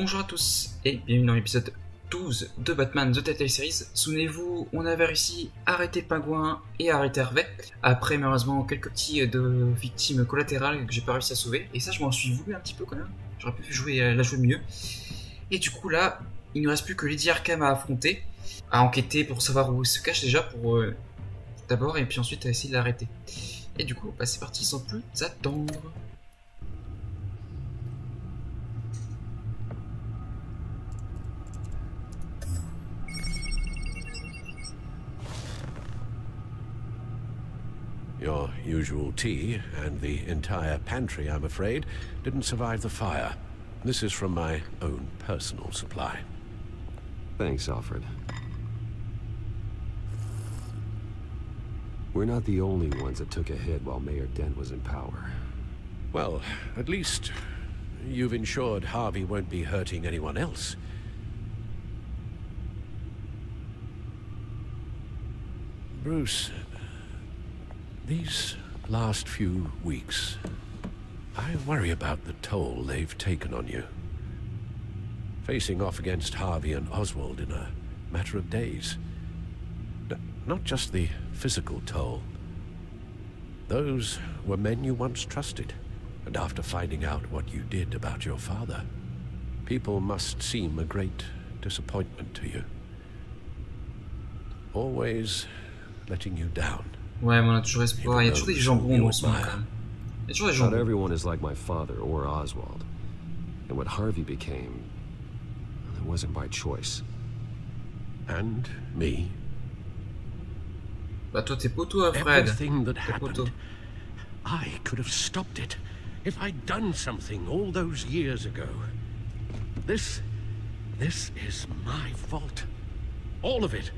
Bonjour à tous et bienvenue dans l'épisode 12 de Batman The Telltale Series. Souvenez-vous, on avait réussi à arrêter Pingouin et à arrêter Hervé. Après, malheureusement, quelques petits euh, de victimes collatérales que j'ai pas réussi à sauver. Et ça, je m'en suis voulu un petit peu quand même. J'aurais pu jouer, euh, la jouer mieux. Et du coup, là, il ne reste plus que Lady Arkham à affronter, à enquêter pour savoir où il se cache déjà, pour euh, d'abord, et puis ensuite à essayer de l'arrêter. Et du coup, bah, c'est parti sans plus attendre. Your usual tea and the entire pantry, I'm afraid, didn't survive the fire. This is from my own personal supply. Thanks, Alfred. We're not the only ones that took a hit while Mayor Dent was in power. Well, at least you've ensured Harvey won't be hurting anyone else. Bruce, these last few weeks, I worry about the toll they've taken on you. Facing off against Harvey and Oswald in a matter of days. Not just the physical toll. Those were men you once trusted, and after finding out what you did about your father, people must seem a great disappointment to you. Always letting you down. Ouais, mais on a toujours espoir. Il y a toujours des jambons dans ce monde quand même. Il y a toujours des Not jambons. everyone is like my father or Oswald. And what Harvey became, it wasn't by choice. And me. Bah toi t'es poteau à Fred. Everything that happened, I could have stopped it if I'd done something all those years ago. This. this is my fault. All of it.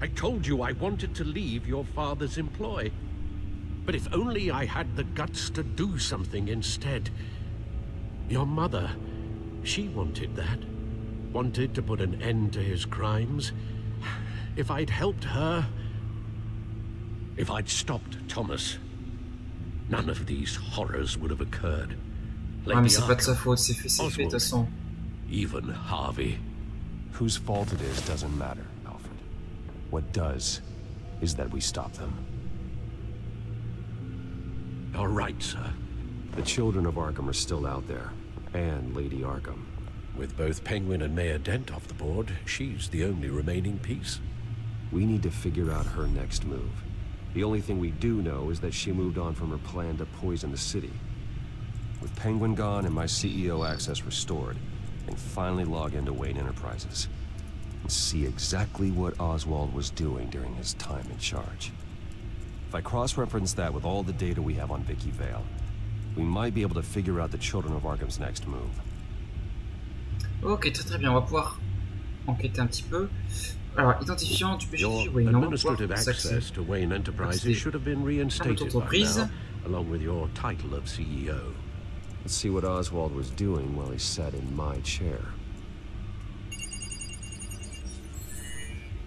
I told you I wanted to leave your father's employ. But if only I had the guts to do something instead. Your mother, she wanted that. Wanted to put an end to his crimes. If I'd helped her, if I'd stopped Thomas, none of these horrors would have occurred. Ouais, mais Lady c'est pas de sa faute, c'est fait, c'est fait de toute façon. even Harvey. Whose fault it is doesn't matter, Alfred. What does is that we stop them. You're sir. The children of Arkham are still out there, and Lady Arkham. With both Penguin and Mayor Dent off the board, she's the only remaining piece. We need to figure out her next move. The only thing we do know is that she moved on from her plan to poison the city. With Penguin gone and my CEO access restored, I can finally log into Wayne Enterprises and see exactly what Oswald was doing during his time in charge. If I cross-reference that with all the data we have on Vicky Vale, we might be able to figure out the Children of Arkham's next move. Ok, très très bien, on va pouvoir enquêter un petit peu. Alors, identifiant du péché Your on va administrative pouvoir s'accéder. access to Wayne Enterprises should have been reinstated by entreprise. now, along with your title of CEO. Let's see what Oswald was doing while he sat in my chair.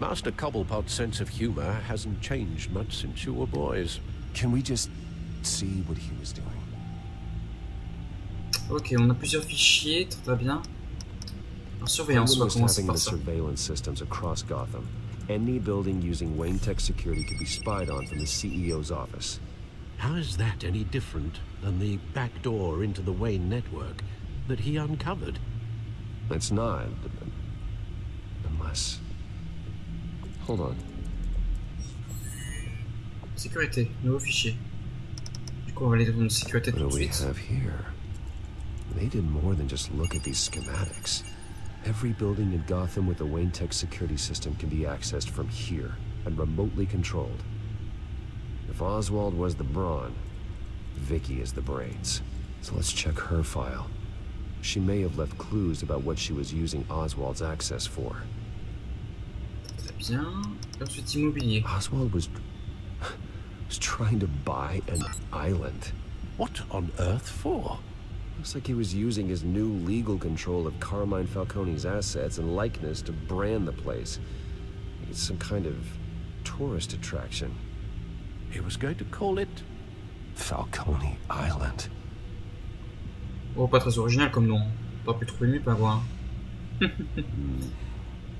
Master Cobblepot's sense of humor hasn't changed much since you were boys. Can we just see what he was doing? Ok, on a plusieurs fichiers, très très bien. Alors, surveillance, on Penguin va commencer par the ça. surveillance systems across Gotham. Any building using Wayne Tech security could be spied on from the CEO's office. How is that any different than the back door into the Wayne network that he uncovered? It's not. Unless. On. Sécurité, nouveau fichier. Du coup, on va aller dans sécurité What tout do de we suite. have here? They did more than just look at these schematics. Every building in Gotham with a Wayne Tech security system can be accessed from here and remotely controlled. If Oswald was the brawn, Vicky is the brains. So let's check her file. She may have left clues about what she was using Oswald's access for. Très bien. Ensuite, immobilier. Oswald was was trying to buy an island. What on earth for? Looks like he was using his new legal control of Carmine Falcone's assets and likeness to brand the place. It's some kind of tourist attraction. He was going to call it Falcone Island. Oh, pas très original comme nom. T'aurais pu trouver mieux, pas voir.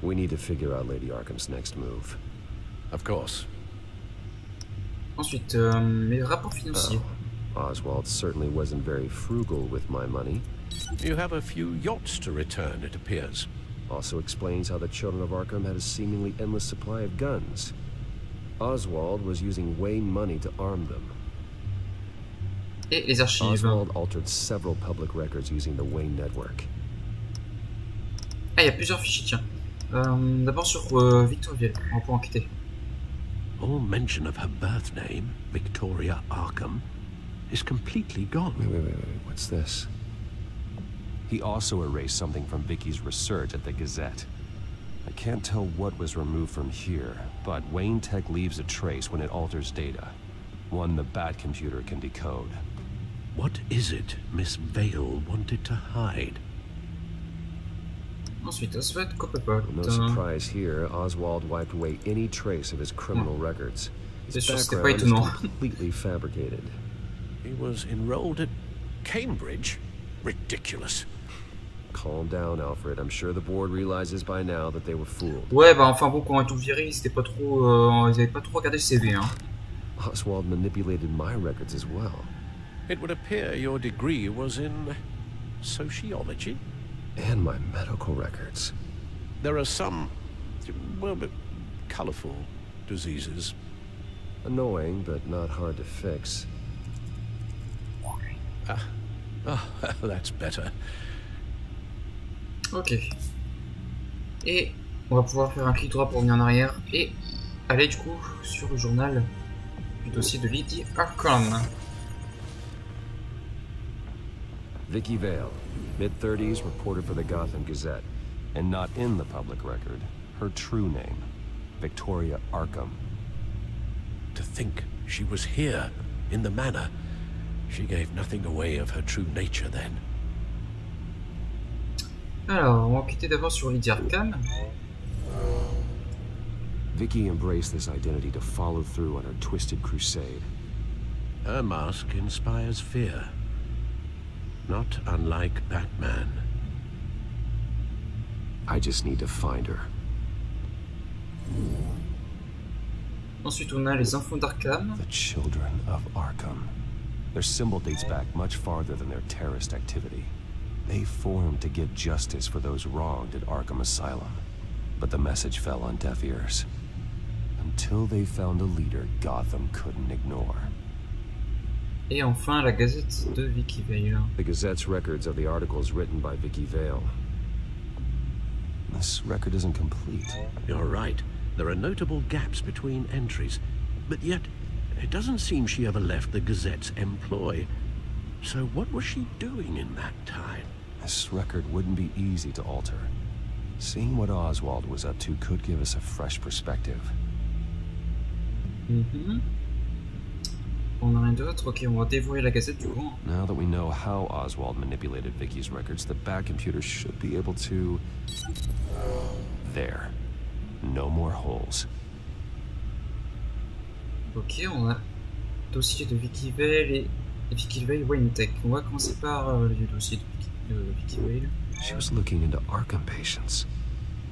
We need to figure out Lady Arkham's next move. Of course. Ensuite, euh, mes rapports financiers. Oh, Oswald certainly wasn't very frugal with my money. You have a few yachts to return, it appears. Also explains how the Children of Arkham had a seemingly endless supply of guns. Oswald was using Wayne money to arm them. Et les archives. Oswald altered several public records using the Wayne network. Ah, il y a plusieurs fichiers, tiens. Euh, D'abord sur euh, Victorville, on peut enquêter. All mention of her birth name, Victoria Arkham, is completely gone. Wait, wait, wait, wait. What's this? He also erased something from Vicky's research at the Gazette. I can't tell what was removed from here, but Wayne Tech leaves a trace when it alters data. One the Bat computer can decode. What is it Miss Vale wanted to hide? Ensuite, Oswald Cobblepot. No surprise here, Oswald wiped away any trace of his criminal hmm. records. C'est His sûr, c'était pas background is completely fabricated. He was enrolled at Cambridge? Ridiculous. Calm down, Alfred. I'm sure the board realizes by now that they were fooled. Ouais, bah enfin bon, quand on a tout viré, ils étaient pas trop, euh, ils avaient pas trop regardé le CV, hein. Oswald manipulated my records as well. It would appear your degree was in sociology. And my medical records. There are some, well, but colorful diseases. Annoying, but not hard to fix. Oh, that's better. Ok. Et on va pouvoir faire un clic droit pour revenir en arrière et aller du coup sur le journal du dossier de Lady Arkham. Vicky Vale, mid 30s, reported for the Gotham Gazette. And not in the public record, her true name, Victoria Arkham. To think she was here, in the manor. She gave nothing away of her true nature then. Alors, on va d'abord sur Lady Arkham. Vicky embraced this identity to follow through on her twisted crusade. Her mask inspires fear. Not unlike Batman. I just need to find her. Ensuite, on a les infos d'Arkham. The Children of Arkham. Their symbol dates back much farther than their terrorist activity. They formed to get justice for those wronged at Arkham Asylum. But the message fell on deaf ears. Until they found a leader Gotham couldn't ignore. Et enfin, la gazette de Vicky Vale. The Gazette's records of the articles written by Vicky Vale. This record isn't complete. You're right. There are notable gaps between entries. But yet, it doesn't seem she ever left the Gazette's employ. So what was she doing in that time? This record wouldn't be easy to alter. Seeing what Oswald was up to could give us a fresh perspective. Mhm. On a rien d'autre. Ok, on va dévorer la gazette du coup. Now that we know how Oswald manipulated Vicky's records, the Bat computer should be able to... There. No more holes. Ok, on a dossier de Vicky Vale et Vicky Vale Wayne Tech. On va commencer par euh, le dossier de Vicky, de Vicky Vale. She was looking into Arkham patients,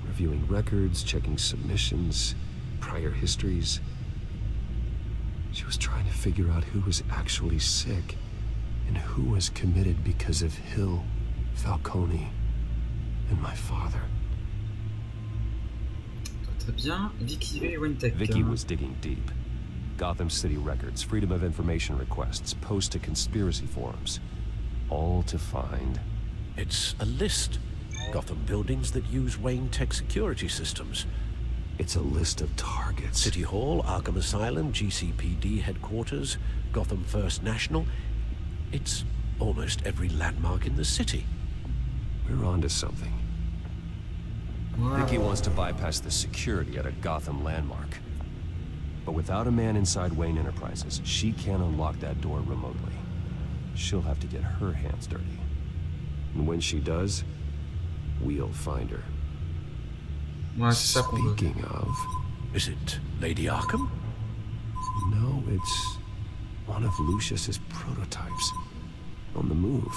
reviewing records, checking submissions, prior histories. She was trying to figure out who was actually sick and who was committed because of Hill, Falcone, and my father. Très bien. Vicky Vale Wayne Vicky was digging deep. Gotham City records, Freedom of Information requests, posts to conspiracy forums. All to find It's a list. Gotham buildings that use Wayne Tech security systems. It's a list of targets. City Hall, Arkham Asylum, GCPD headquarters, Gotham First National. It's almost every landmark in the city. We're onto something. Ouais. Vicky wants to bypass the security at a Gotham landmark. But without a man inside Wayne Enterprises, she can't unlock that door remotely. She'll have to get her hands dirty. And when she does, we'll find her. Speaking of, Is it Lady Arkham? no, it's one of Lucius's prototypes. On the move.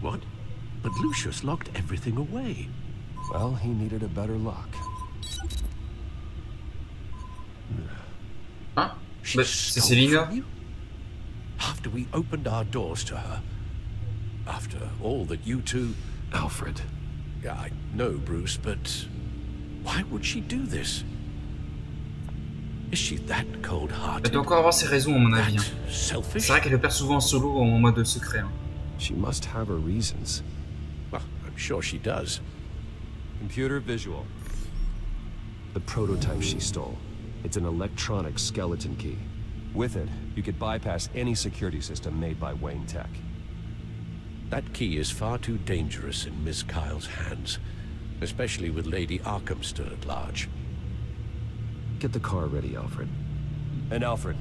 What? But Lucius locked everything away. Well, he needed a better lock. Hein She Bah, c'est stole Selina. from you? After we opened our doors to her. After all that you two... Alfred. Yeah, I know, Bruce, but why would she do this? Is she that cold-hearted? doit encore avoir ses raisons, à mon avis. Hein. C'est vrai qu'elle le perd souvent en solo en mode secret. hein. She must have her reasons. Well, I'm sure she does. Computer visual. The prototype she stole. It's an electronic skeleton key. With it, you could bypass any security system made by Wayne Tech. That key is far too dangerous in Miss Kyle's hands, especially with Lady Arkham still at large. Get the car ready, Alfred. And Alfred,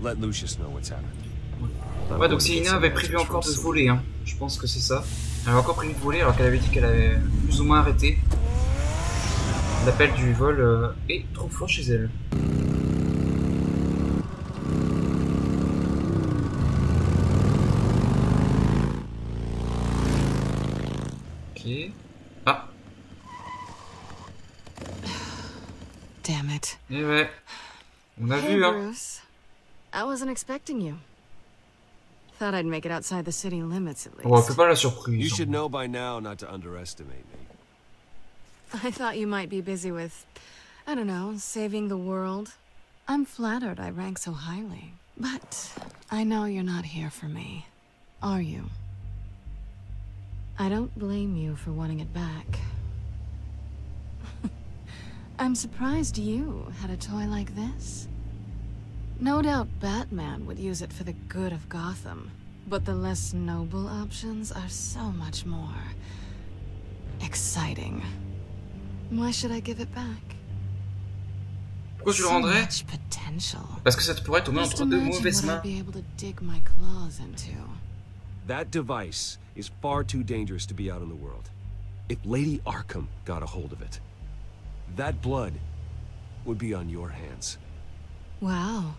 let Lucius know what's happened. Ouais, donc some avait prévu encore de Selina. voler, hein. je pense que c'est ça. Elle avait encore prévu de voler alors qu'elle avait dit qu'elle avait plus ou moins arrêté. L'appel du vol euh, est trop fort chez elle. Damn it. et ouais. On a Hey, vu, hein. Bruce. I wasn't expecting you. Thought I'd make it outside the city limits at Bon, fais least. pas la You should know by now not to underestimate me. I thought you might be busy with, I don't know, saving the world. I'm flattered I rank so highly. But I know you're not here for me. Are you? I don't blame you for wanting it back. I'm surprised you had a toy like this. No doubt Batman would use it for the good of Gotham, but the less noble options are so much more exciting. Why should I give it back? Pourquoi tu le so rendrais much potential. Parce que ça te pourrait tomber Just entre deux imagine mauvaises what mains. I'd be able to dig my claws into. That device is far too dangerous to be out in the world. If Lady Arkham got a hold of it, that blood would be on your hands. Wow,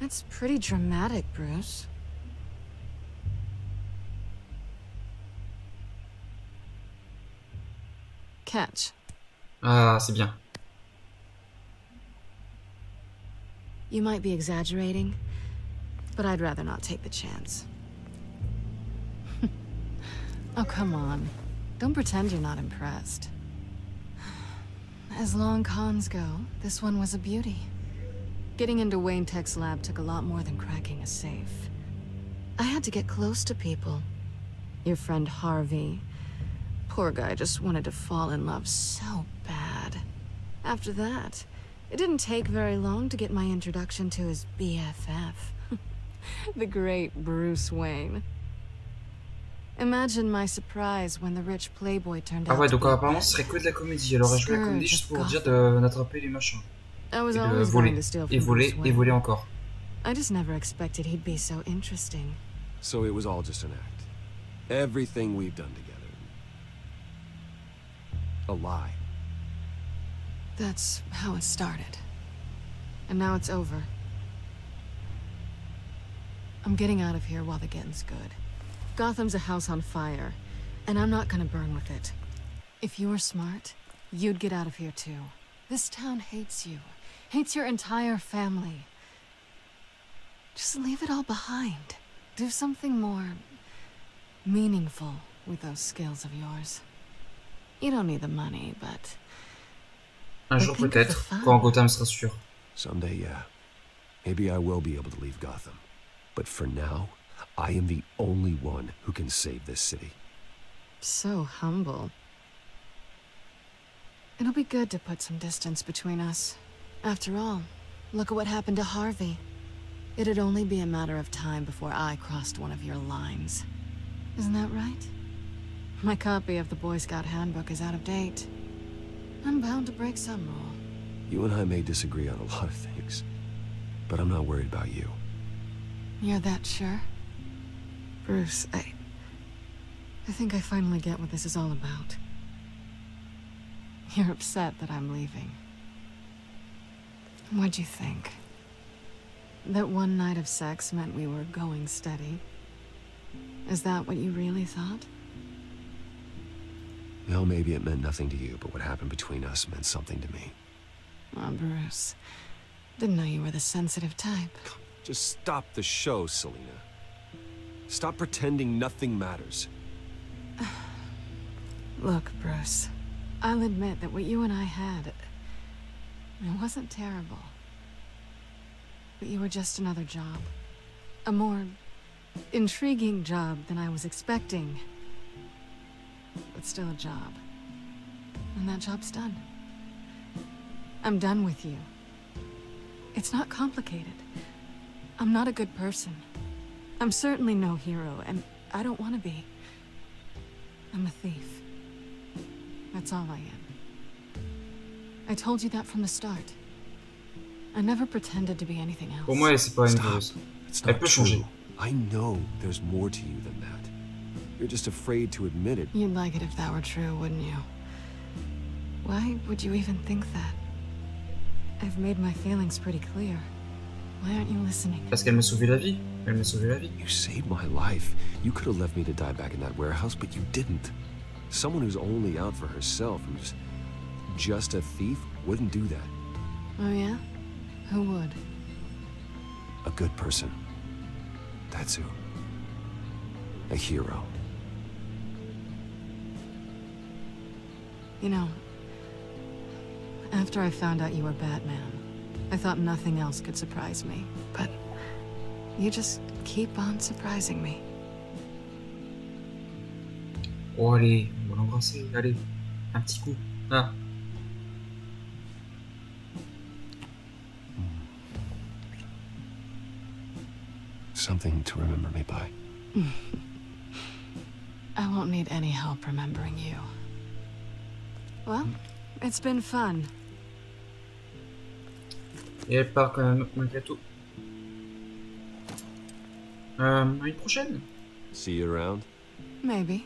that's pretty dramatic, Bruce. Catch. Ah, c'est bien. You might be exaggerating, but I'd rather not take the chance. oh, come on. Don't pretend you're not impressed. As long cons go, this one was a beauty. Getting into Wayne Tech's lab took a lot more than cracking a safe. I had to get close to people. Your friend Harvey. Poor guy just wanted to fall in love so bad. After that, it didn't take very long to get my introduction to his BFF. the great Bruce Wayne. Imagine my surprise when the rich playboy turned Ah out ouais, to donc apparemment ce serait que de la comédie. Elle aurait joué la comédie juste pour dire d'attraper les machins. I was Et de always voler. going to steal Et from voler, Bruce et Wayne. voler encore. I just never expected he'd be so interesting. So it was all just an act. Everything we've done together. A lie. That's how it started. And now it's over. I'm getting out of here while the getting's good. Gotham's a house on fire, and I'm not gonna burn with it. If you were smart, you'd get out of here too. This town hates you, hates your entire family. Just leave it all behind. Do something more meaningful with those skills of yours. You don't need the money, but Un I jour think of peut-être, quand Gotham sera sûr. Someday, yeah. Maybe I will be able to leave Gotham. But for now, I am the only one who can save this city. So humble. It'll be good to put some distance between us. After all, look at what happened to Harvey. It'd only be a matter of time before I crossed one of your lines. Isn't that right? My copy of the Boy Scout Handbook is out of date. I'm bound to break some rule. You and I may disagree on a lot of things, but I'm not worried about you. You're that sure? Bruce, I... I think I finally get what this is all about. You're upset that I'm leaving. What'd you think? That one night of sex meant we were going steady? Is that what you really thought? Well, maybe it meant nothing to you, but what happened between us meant something to me. Oh, Bruce. Didn't know you were the sensitive type. Just stop the show, Selina. Stop pretending nothing matters. Look, Bruce. I'll admit that what you and I had... It wasn't terrible. But you were just another job. A more... intriguing job than I was expecting. But still a job. And that job's done. I'm done with you. It's not complicated. I'm not a good person. I'm certainly no hero, and I don't want to be. I'm a thief. That's all I am. I told you that from the start. I never pretended to be anything else. Pour moi, c'est pas une Stop. It's not peut true. I know there's more to you than that. You're just afraid to admit it. You'd like it if that were true, wouldn't you? Why would you even think that? I've made my feelings pretty clear. Why aren't you listening? Parce qu'elle m'a sauvé la vie. Elle m'a sauvé la vie. You saved my life. You could have left me to die back in that warehouse, but you didn't. Someone who's only out for herself, who's just a thief, wouldn't do that. Oh yeah? Who would? A good person. That's who. A hero. You know, after I found out you were Batman, I thought nothing else could surprise me. But you just keep on surprising me. Oh, allez, on va l'embrasser. Allez, un petit coup. Ah. Something to remember me by. I won't need any help remembering you. Well, it's been fun. Et elle part quand même, malgré tout. Euh, à une prochaine. See you around? Maybe.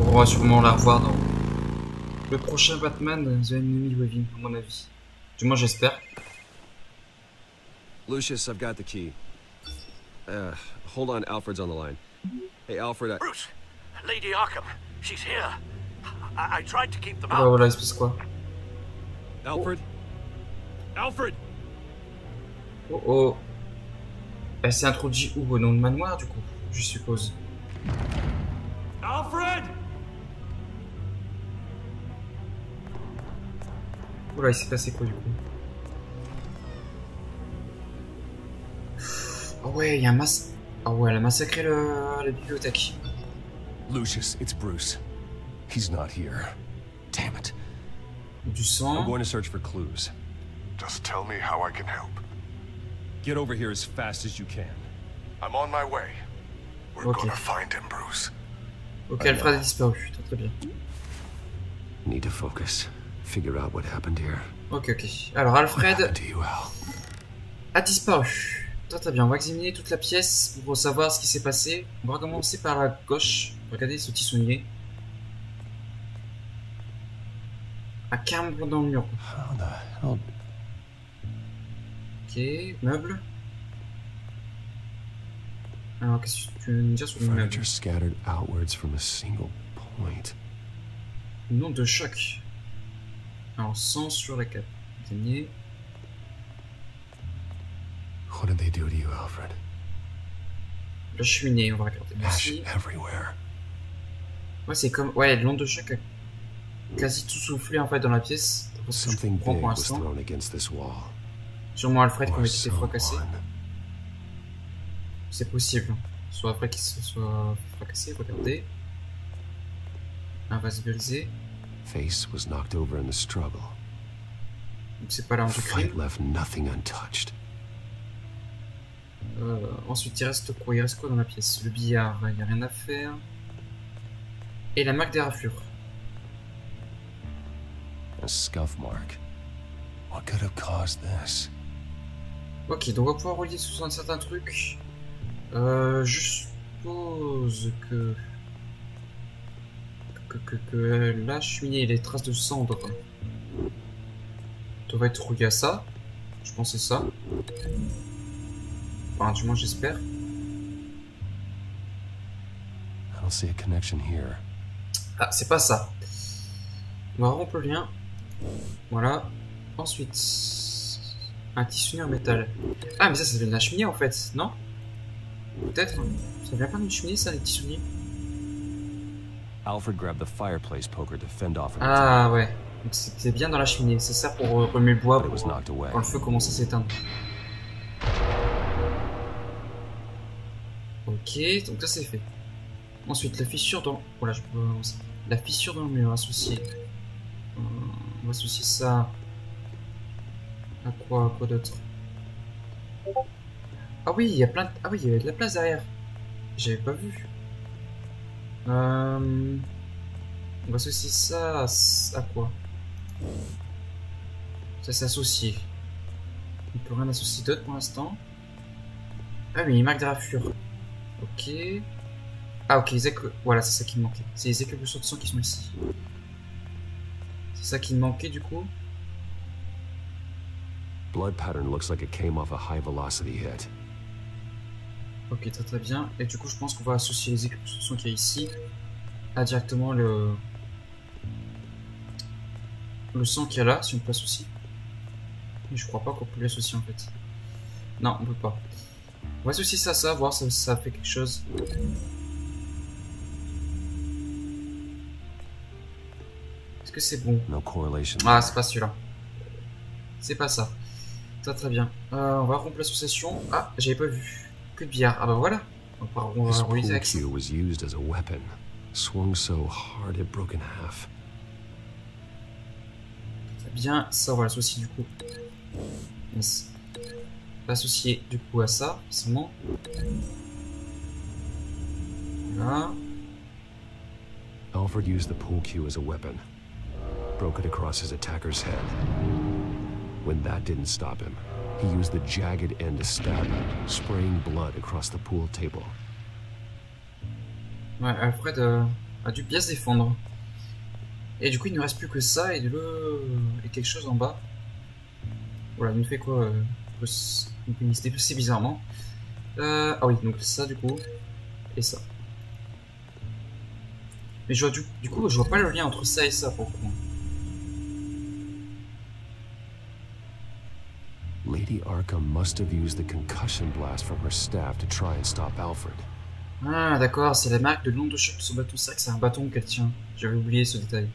On va sûrement la revoir dans le prochain Batman The Enemy Within, à mon avis. Du moins, j'espère. Lucius, I've got the key. Uh, hold on, Alfred's on the line. Hey, Alfred, I... Bruce, Lady Arkham, she's here. I, I tried to keep them Ah out. voilà, il se passe quoi? Alfred? Alfred! Oh oh. Elle s'est introduite où Au nom de manoir, du coup, je suppose. Alfred! Oula, il s'est passé quoi, du coup Ah ouais, il y a un mas... Ah ouais, elle a massacré le... la bibliothèque. Lucius, it's Bruce. He's not here. Damn it. Du I'm sang. going to search for clues. Just tell me how I can help. Get over here as fast as you can. I'm on my way. We're Okay. gonna find him, Bruce. Ok, Alfred a disparu. Très très bien. Need to focus. Figure out what happened here. Ok, ok. Alors, Alfred a disparu. Très très bien, on va examiner toute la pièce pour savoir ce qui s'est passé. On va commencer par la gauche. Regardez ce petit soulier. À carrément dans le mur. Ok, meuble. Alors, qu'est-ce que tu veux me dire sur le meuble? Scattered outwards from a single point. Nom de choc. Alors, sang sur la cape. Examiner. What did they do to you, Alfred? La cheminée, on va regarder. Merci. everywhere. Ouais, c'est comme. Ouais, l'onde de choc a quasi tout soufflé en fait dans la pièce. Something big was thrown against this wall. Sûrement Alfred qui Or aurait été fracassé. someone. C'est possible. Soit Alfred qui se soit fracassé, regardez. Un vase brisé. Face was knocked over in the struggle. C'est pas du fight left nothing untouched. Euh, ensuite, il reste quoi? Il reste quoi dans la pièce? Le billard, il n'y a rien à faire. Et la marque des raflures. A scuff mark. What could have caused this? Ok, donc on va pouvoir relier sous un certain truc. Euh, je suppose que... Que, que, que la cheminée et les traces de cendre doivent être reliées à ça. Je pense que c'est ça. Enfin, du moins j'espère. I don't see a connection here. Ah, c'est pas ça. On va rompre le lien. Voilà. Ensuite, un tissu en métal. Ah, mais ça, ça vient de la cheminée en fait, non? Peut-être. Ça vient pas d'une cheminée, ça, les tissus Alfred grabbed the fireplace poker to fend off Ah ouais. Donc c'était bien dans la cheminée. C'est ça pour euh, remuer le bois pour- quand le feu commence à s'éteindre. Ok, donc ça c'est fait. Ensuite, la fissure dans... Voilà, je peux... La fissure dans le mur associée. Euh, on va associer ça... À quoi, quoi d'autre Ah oui, il y a plein de... Ah oui, il y avait de la place derrière. J'avais pas vu. Euh... On va associer ça à, quoi Ça s'associe. On peut rien associer d'autre pour l'instant. Ah oui, il marque de raffure. Ok. Ah ok, les éclats... Voilà, c'est ça qui me manquait. C'est les éclaboussures de sang qui sont ici. C'est ça qui me manquait du coup. Blood pattern looks like it came off a high velocity hit. Ok, très très bien. Et du coup, je pense qu'on va associer les sang qu'il y a ici à directement le... Le sang qu'il y a là, si on peut associer. Mais je crois pas qu'on peut l'associer en fait. Non, on peut pas. On va associer ça à ça, voir si ça fait quelque chose. Est-ce que c'est bon? Ah, c'est pas celui-là. C'est pas ça. Très très bien. Euh, on va rompre l'association. Ah, j'avais pas vu. Que de bière. Ah bah voilà. On va, reviser avec ça. was used as a weapon. Swung so hard it broke in half. Très bien. Ça, on va l'associer du coup. Yes. On va associer du coup à ça, forcément. Voilà. Alfred used the pool cue as a weapon. Broke it across his attacker's head. When that didn't stop him, he used the jagged end to stab him, spraying blood across the pool table. Ouais, Alfred euh, a dû bien se défendre. Et du coup, il ne reste plus que ça et le et quelque chose en bas. Voilà, il nous fait quoi euh, Il s'est déplacé bizarrement. Euh, ah oui, donc ça du coup et ça. Mais je vois du, du coup, je vois pas le lien entre ça et ça pour le coup. Lady Arkham must have used the concussion blast from her staff to try and stop Alfred. Ah d'accord, c'est la marque de l'onde de choc son bâton. Que c'est un bâton qu'elle tient. J'avais oublié ce détail.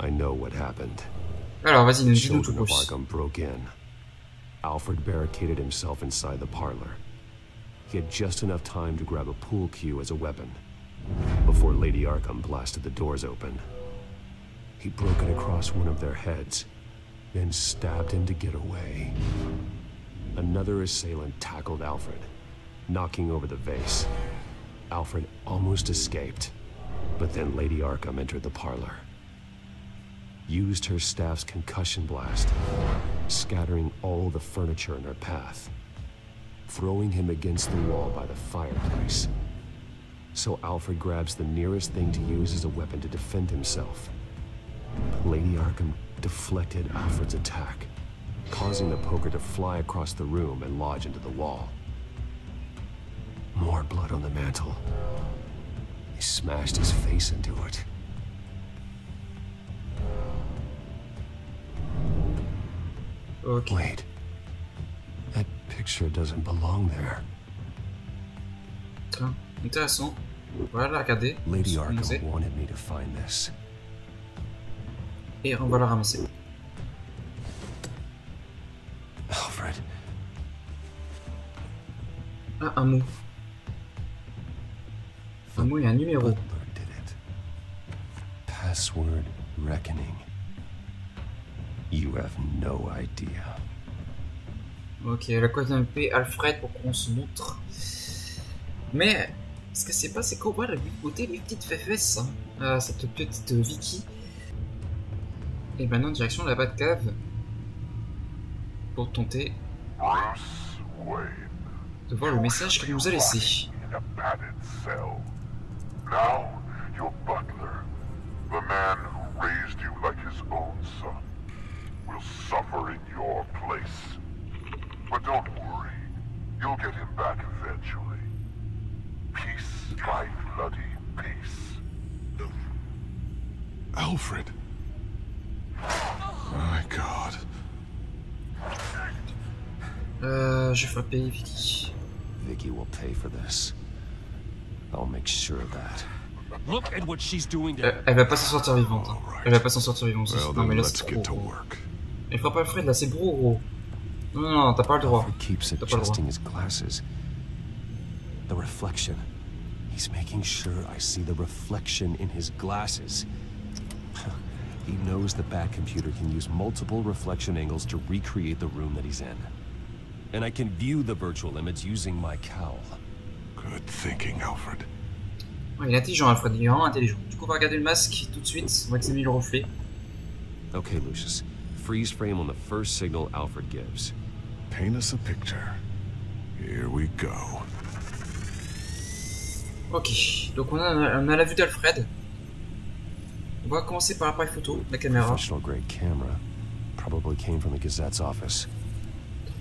I know what happened. Alors vas-y, dis-nous tout Children of plus. Arkham broke in. Alfred barricaded himself inside the parlor. He had just enough time to grab a pool cue as a weapon before Lady Arkham blasted the doors open. He broke it across one of their heads, then stabbed him to get away. Another assailant tackled Alfred, knocking over the vase. Alfred almost escaped, but then Lady Arkham entered the parlor used her staff's concussion blast, scattering all the furniture in her path, throwing him against the wall by the fireplace. So Alfred grabs the nearest thing to use as a weapon to defend himself. Lady Arkham deflected Alfred's attack, causing the poker to fly across the room and lodge into the wall. More blood on the mantle. He smashed his face into it. Ok. Wait. That picture doesn't belong there. Intéressant. Voilà, la regarder. Lady. Arkham wanted me to find this. Et on va la ramasser. Alfred, Ah, un mot. Un mot et un numéro. Password reckoning. You have no idea. Ok, la MP Alfred pour qu'on se montre. Mais ce que c'est pas, c'est qu'on voit la beauté les petites fesses. Hein. Euh, cette petite Vicky. Et maintenant, direction la de cave pour tenter de voir le message qu'il nous a laissé. Frapper Vicky. Vicky will pay for this. I'll make sure of that. Look at what she's doing to Euh, elle va pas s'en sortir vivante. hein. Elle va pas s'en sortir vivante. Well, non mais then là let's c'est get trop to gros. work. Elle frappe Alfred là, c'est gros gros. Non non non, t'as pas le droit. Keeps T'as pas le droit. adjusting his glasses. The reflection. He's making sure I see the reflection in his glasses. he knows the Bat computer can use multiple reflection angles to recreate the room that he's in. And I can view the virtual image using my cowl. Good thinking, Alfred. Ouais, il est intelligent Alfred, il est vraiment intelligent. Du coup on va regarder le masque tout de suite, on va examiner le reflet. Okay, Lucius. Freeze frame on the first signal Alfred gives. Paint us a picture. Here we go. Ok, donc on a, on a la vue d'Alfred. On va commencer par l'appareil photo, la caméra. Professional grade camera. Probably came from the Gazette's office.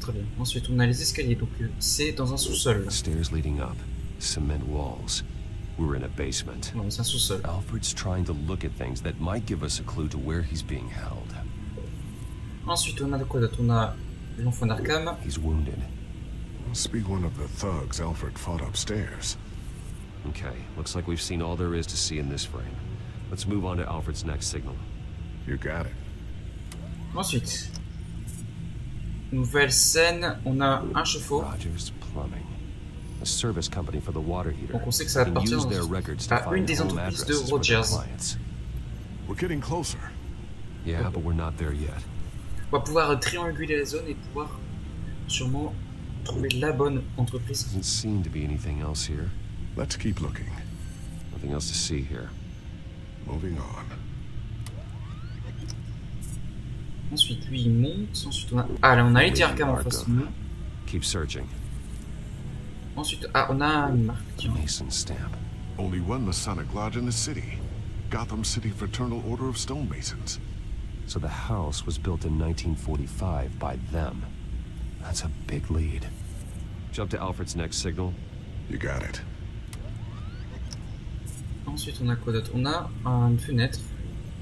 Très bien. Ensuite on a les escaliers, donc euh, c'est dans un sous-sol. Stairs leading up. Cement walls. We were in a basement. Non, c'est un sous-sol. Alfred's trying to look at things that might give us a clue to where he's being held. Ensuite on a de quoi d'autre? On a l'enfant d'Arkham. He's wounded. Must be one of the thugs Alfred fought upstairs. Okay, looks like we've seen all there is to see in this frame. Let's move on to Alfred's next signal. You got it. Ensuite, Nouvelle scène, on a un chauffe-eau. Donc on sait que ça appartient à une des entreprises de Rogers. On va pouvoir trianguler la zone et pouvoir sûrement trouver la bonne entreprise. Let's keep looking. Nothing else to see here. Moving on. Ensuite, lui il monte. Ensuite, on a. Ah là, on a Lady Arkham en face de nous. Keep searching. Ensuite, ah, on a une marque. tiens. Mason stamp. Only one Masonic lodge in the city. Gotham City Fraternal Order of Stonemasons. So the house was built in 1945 by them. That's a big lead. Jump to Alfred's next signal. You got it. Ensuite, on a quoi d'autre? On a une fenêtre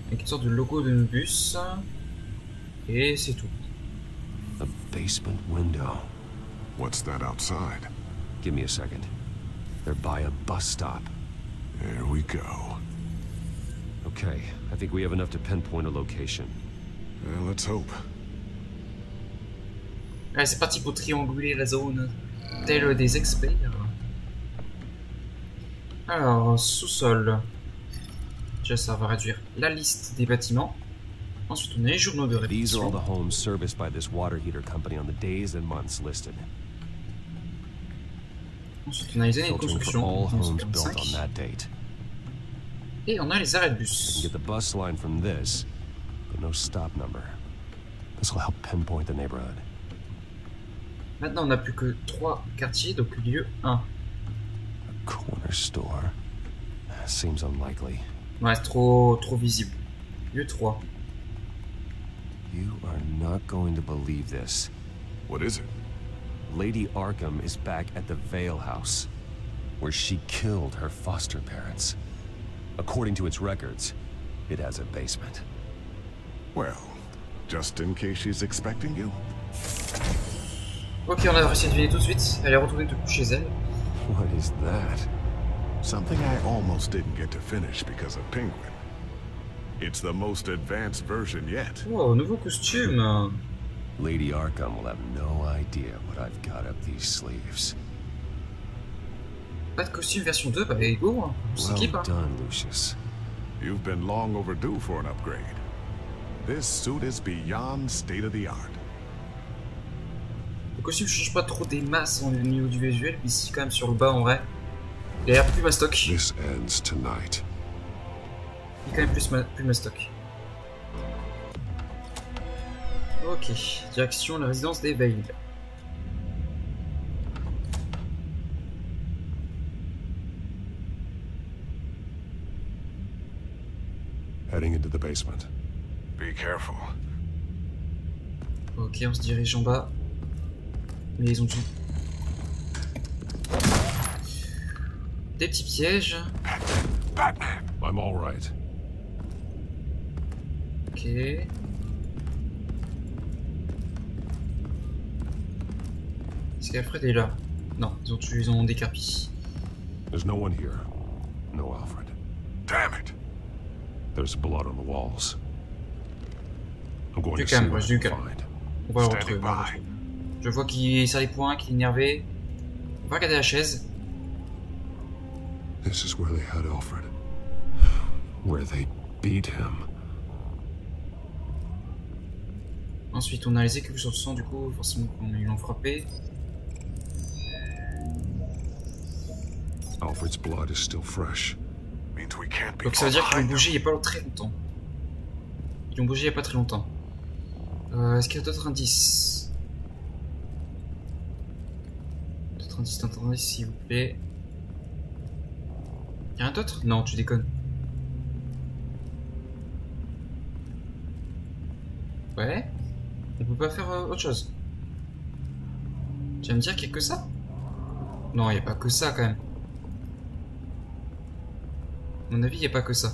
avec une sorte de logo de bus. Et c'est tout. A basement window. What's that outside? Give me a second. They're by a bus stop. There we go. Okay, I think we have enough to pinpoint a location. Well, let's hope. Allez, c'est parti pour trianguler la zone, tel des experts. Alors, sous-sol. Déjà, ça va réduire la liste des bâtiments. Ensuite, on a les journaux de These are all the homes serviced by this water heater company on the days and months listed. Ensuite, on a les années de construction. all homes built 1945. on that date. Et on a les arrêts de I can bus. get the bus line from this, but no stop number. This will help pinpoint the neighborhood. Maintenant, on n'a plus que 3 quartiers, donc lieu 1. A corner store. Seems unlikely. Ouais, c'est trop, trop visible. Lieu 3. You are not going to believe this. What is it? Lady Arkham is back at the Vale House, where she killed her foster parents. According to its records, it has a basement. Well, just in case she's expecting you. Ok, on a réussi à deviner tout de suite. Elle est retournée du coup chez elle. What is that? Something I almost didn't get to finish because of Penguin. It's the most advanced version yet. Oh, nouveau costume. Lady Arkham will have no idea what I've got up these sleeves. Pas de costume version 2, bah go, hein. on Well s'équipe. Hein. done, Lucius. You've been long overdue for an upgrade. This suit is beyond state of the art. Le costume change pas trop des masses au niveau du visuel, mais ici quand même sur le bas en vrai. Il a l'air plus mastoc. This ends tonight. Il quand même plus, ma plus mastoc. Ok, direction la résidence des Vale. Heading into the basement. Be careful. Ok, on se dirige en bas. Mais ils ont tout. Des petits pièges. I'm all right. Ok. Est-ce qu'Alfred est là? Non, ils ont, tué- ils ont décarpi. There's no one here. No Alfred. Damn it! There's blood on the walls. I'm going Du calme, du calme. On va le retrouver. Je vois qu'il serre les poings, qu'il est énervé. On va regarder la chaise. This is where they had Alfred. Where they beat him. Ensuite, on a les écus sur le sang, du coup, forcément, ils l'ont frappé. Alfred's blood is still fresh. Means we can't be Donc ça veut dire qu'ils ont bougé il n'y a pas très longtemps. Ils ont bougé il n'y a pas très longtemps. Euh, Est-ce qu'il y a d'autres indices? D'autres indices, d'autres indices, s'il vous plaît. Y'a rien d'autre Non, tu déconnes. Ouais On peut pas faire euh, autre chose Tu vas me dire qu'il y a que ça? Non, il n'y a pas que ça quand même. À mon avis, il n'y a pas que ça.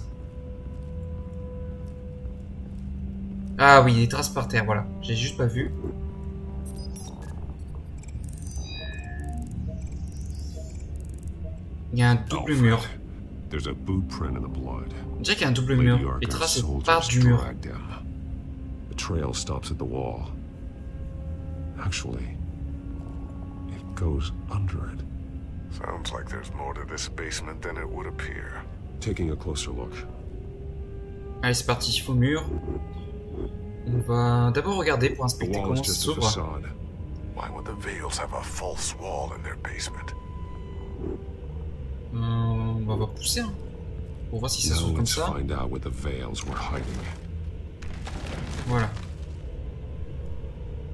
Ah oui, des traces par terre, voilà. J'ai juste pas vu. Il y a un double mur. There's a boot print in the blood. On dirait qu'il y a un double mur. Les traces partent du mur. Dragged him. The trail stops at the wall. Actually, it goes under it. Sounds like there's more to this basement than it would appear. Taking a closer look. Allez, c'est parti, faux mur. On va d'abord regarder pour inspecter wall comment ça s'ouvre. Why would the Vales have a false wall in their basement? Euh, on va voir pousser. Hein, pour voir si ça s'ouvre comme ça. find out what the Vales were hiding. Voilà.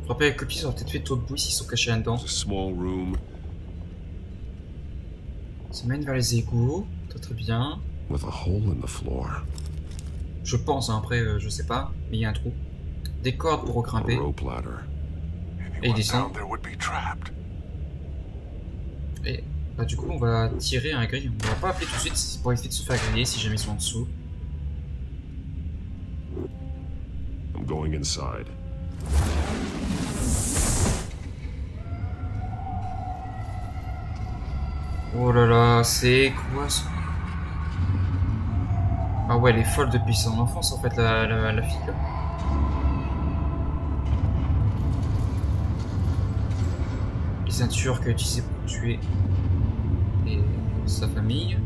Que les copies, ça aurait peut-être fait trop de bruit s'ils sont cachés là-dedans. Ça mène vers les égouts. Très très bien. with a hole in the floor. Je pense, hein, après, euh, je sais pas. Mais il y a un trou. Des cordes pour grimper. ladder. Anyone descend. Et bah, du coup, on va tirer un grille. On va pas appeler tout de suite pour éviter de se faire griller si jamais ils sont en dessous. I'm going inside. Oh là là, c'est quoi ça? Ah ouais, elle est folle depuis son enfance en fait, la, la, la fille. là. Les ceintures qu'elle a utilisées pour tuer et sa famille.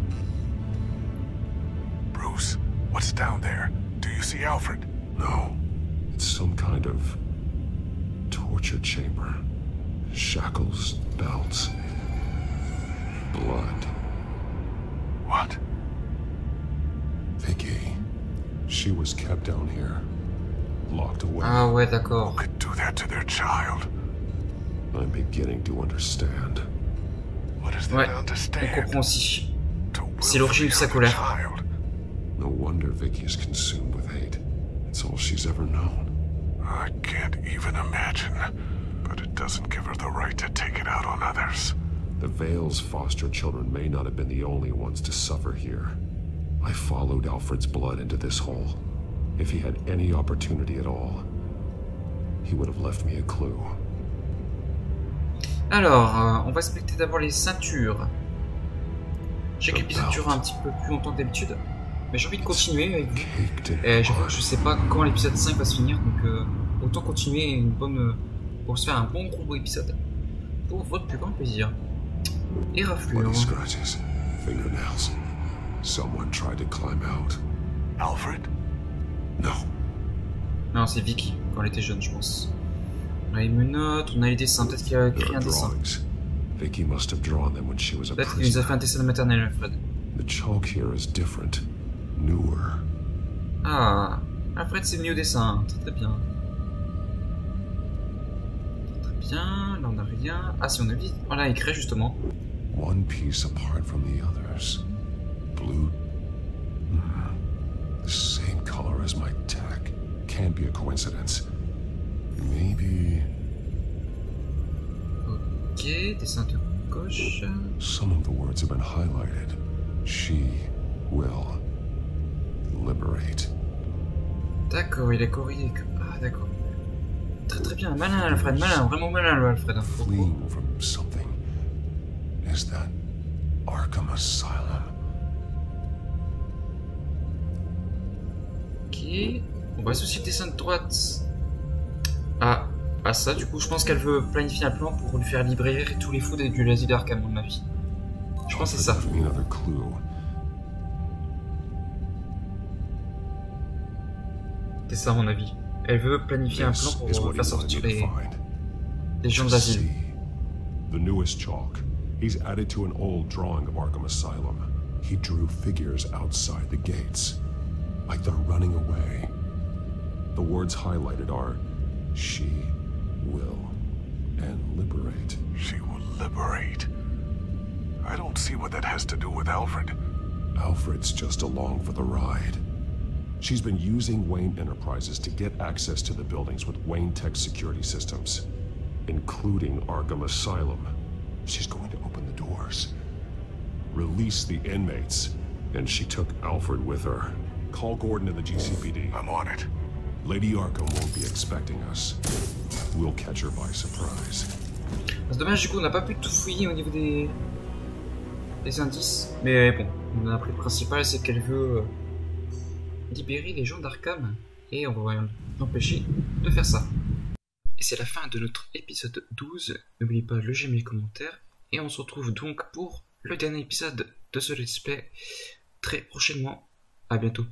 Bruce, what's down there? Do you see Alfred? No. It's some kind of torture chamber. Shackles, belts, blood. What? Vicky. She was kept down here. Locked away. Ah ouais, Who d'accord. could do that to their child? I'm beginning to understand. What is there Ouais, to on understand? comprend aussi. To C'est l'origine de sa colère. child. No wonder Vicky is consumed with hate. It's all she's ever known. I can't even imagine. But it doesn't give her the right to take it out on others. The Vale's foster children may not have been the only ones to suffer here. I followed Alfred's blood into this hole. If he had any opportunity at all, he would have left me a clue. Alors, euh, on va inspecter d'abord les ceintures. Je sais que The l'épisode belt. dure un petit peu plus longtemps que d'habitude, mais j'ai envie de continuer avec vous. Et je sais pas quand l'épisode 5 va se finir, donc euh, autant continuer une bonne, pour se faire un bon gros épisode. Pour votre plus grand plaisir. Et raflure. Bloody scratches, fingernails. Someone tried to climb out. Alfred? No, Non, c'est Vicky, quand elle était jeune, je pense. On a les menottes, on a les dessins, peut-être qu'il a are un dessin. drawings. Vicky must have drawn them when she was a Peut-être qu'il nous a fait un dessin maternel, Alfred. The chalk here is different, newer. Ah, Alfred s'est mis au dessin, très très bien. Bien, là on a rien. Ah si on a vite, voilà écrit justement. One piece apart from the others. Blue. The same color as my tech. Can't be a coincidence. Maybe Ok, dessin de gauche. some of the words have been highlighted. She will liberate. D'accord, il est corrigé. Ah, d'accord. Très très bien, malin Alfred, malin, vraiment malin le Alfred. Fleeing from something. Is that Arkham Asylum? Ok. On va associer le dessin de droite à, à ça. Du coup, je pense qu'elle veut planifier un plan pour lui faire libérer tous les fous des- du l'asile d'Arkham, à mon avis. Je pense que c'est ça. C'est ça, à mon avis. Elle veut planifier un plan This pour is euh, what he faire sortir les, find. les gens de Just l'asile. see. The newest chalk. He's added to an old drawing of Arkham Asylum. He drew figures outside the gates, like they're running away. The words highlighted are She will and liberate. She will liberate. I don't see what that has to do with Alfred. Alfred's just along for the ride. She's been using Wayne Enterprises to get access to the buildings with Wayne Tech security systems, including Arkham Asylum. She's going to open the doors, release the inmates, and she took Alfred with her. Call Gordon to the GCPD. I'm on it. Lady Arkham won't be expecting us. We'll catch her by surprise. C'est dommage, du coup, on n'a pas pu tout fouiller au niveau des, des indices. Mais bon, l'appris principal, c'est qu'elle veut euh, libérer les gens d'Arkham. Et on va l'empêcher de faire ça. Et c'est la fin de notre épisode 12. N'oubliez pas le j'aime les commentaires. Et on se retrouve donc pour le dernier épisode de ce let's play très prochainement. À bientôt.